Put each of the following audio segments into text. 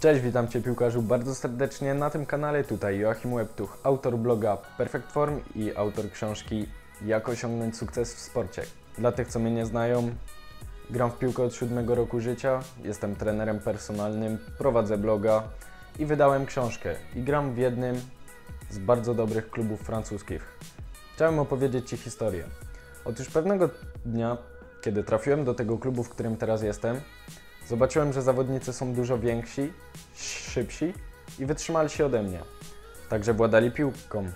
Cześć, witam Cię piłkarzu bardzo serdecznie na tym kanale. Tutaj Joachim Łeptuch, autor bloga Perfect Form i autor książki Jak osiągnąć sukces w sporcie. Dla tych, co mnie nie znają, gram w piłkę od siódmego roku życia, jestem trenerem personalnym, prowadzę bloga i wydałem książkę. I gram w jednym z bardzo dobrych klubów francuskich. Chciałem opowiedzieć Ci historię. Otóż pewnego dnia, kiedy trafiłem do tego klubu, w którym teraz jestem, Zobaczyłem, że zawodnicy są dużo więksi, szybsi i wytrzymalsi ode mnie. Także władali piłką.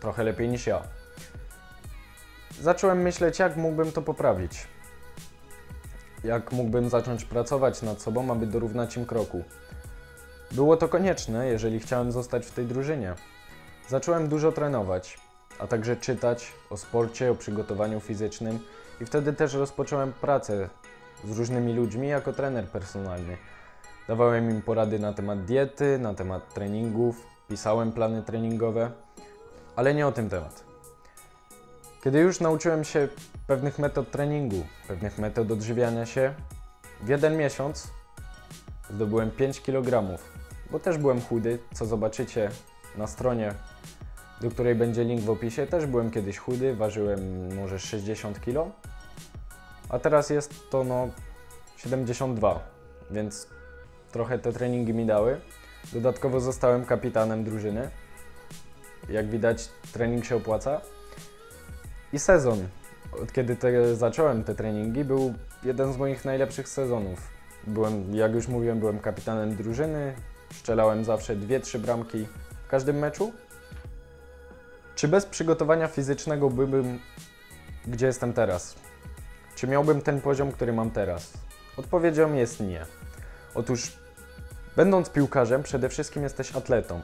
Trochę lepiej niż ja. Zacząłem myśleć, jak mógłbym to poprawić. Jak mógłbym zacząć pracować nad sobą, aby dorównać im kroku. Było to konieczne, jeżeli chciałem zostać w tej drużynie. Zacząłem dużo trenować, a także czytać o sporcie, o przygotowaniu fizycznym i wtedy też rozpocząłem pracę z różnymi ludźmi jako trener personalny. Dawałem im porady na temat diety, na temat treningów, pisałem plany treningowe, ale nie o tym temat. Kiedy już nauczyłem się pewnych metod treningu, pewnych metod odżywiania się, w jeden miesiąc zdobyłem 5 kg, bo też byłem chudy, co zobaczycie na stronie, do której będzie link w opisie. Też byłem kiedyś chudy, ważyłem może 60 kg a teraz jest to no 72, więc trochę te treningi mi dały. Dodatkowo zostałem kapitanem drużyny. Jak widać, trening się opłaca. I sezon, od kiedy te, zacząłem te treningi, był jeden z moich najlepszych sezonów. Byłem, jak już mówiłem, byłem kapitanem drużyny, strzelałem zawsze 2-3 bramki w każdym meczu. Czy bez przygotowania fizycznego byłbym gdzie jestem teraz? Czy miałbym ten poziom, który mam teraz? Odpowiedzią jest nie. Otóż, będąc piłkarzem, przede wszystkim jesteś atletą.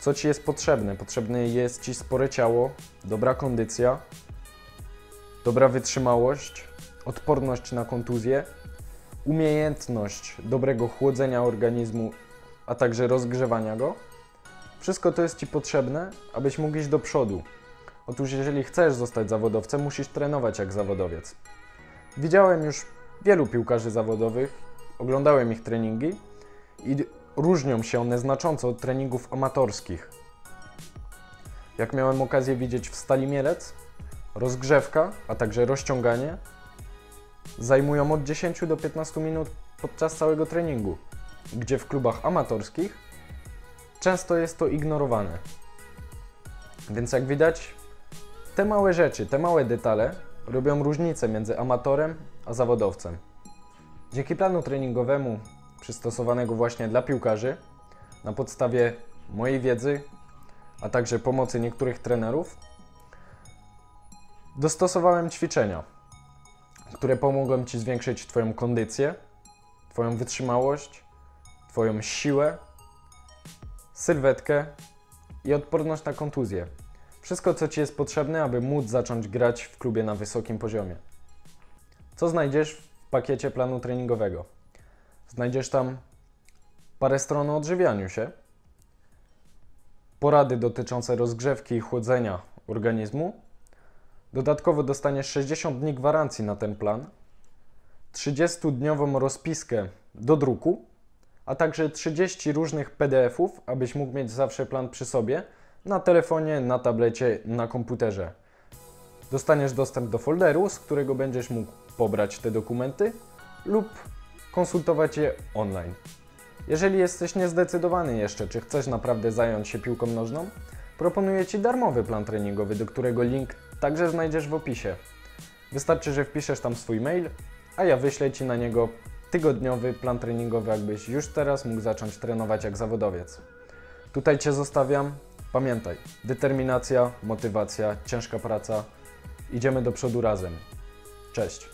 Co ci jest potrzebne? Potrzebne jest ci spore ciało, dobra kondycja, dobra wytrzymałość, odporność na kontuzję, umiejętność dobrego chłodzenia organizmu, a także rozgrzewania go. Wszystko to jest ci potrzebne, abyś mógł iść do przodu. Otóż, jeżeli chcesz zostać zawodowcem, musisz trenować jak zawodowiec. Widziałem już wielu piłkarzy zawodowych, oglądałem ich treningi i różnią się one znacząco od treningów amatorskich. Jak miałem okazję widzieć w Stali Mielec, rozgrzewka, a także rozciąganie zajmują od 10 do 15 minut podczas całego treningu, gdzie w klubach amatorskich często jest to ignorowane. Więc jak widać, te małe rzeczy, te małe detale robią różnicę między amatorem a zawodowcem. Dzięki planu treningowemu przystosowanego właśnie dla piłkarzy, na podstawie mojej wiedzy, a także pomocy niektórych trenerów, dostosowałem ćwiczenia, które pomogą Ci zwiększyć Twoją kondycję, Twoją wytrzymałość, Twoją siłę, sylwetkę i odporność na kontuzję. Wszystko, co Ci jest potrzebne, aby móc zacząć grać w klubie na wysokim poziomie. Co znajdziesz w pakiecie planu treningowego? Znajdziesz tam parę stron o odżywianiu się, porady dotyczące rozgrzewki i chłodzenia organizmu. Dodatkowo dostaniesz 60 dni gwarancji na ten plan, 30-dniową rozpiskę do druku, a także 30 różnych PDFów, abyś mógł mieć zawsze plan przy sobie na telefonie, na tablecie, na komputerze. Dostaniesz dostęp do folderu, z którego będziesz mógł pobrać te dokumenty lub konsultować je online. Jeżeli jesteś niezdecydowany jeszcze, czy chcesz naprawdę zająć się piłką nożną, proponuję Ci darmowy plan treningowy, do którego link także znajdziesz w opisie. Wystarczy, że wpiszesz tam swój mail, a ja wyślę Ci na niego tygodniowy plan treningowy, jakbyś już teraz mógł zacząć trenować jak zawodowiec. Tutaj Cię zostawiam. Pamiętaj, determinacja, motywacja, ciężka praca. Idziemy do przodu razem. Cześć.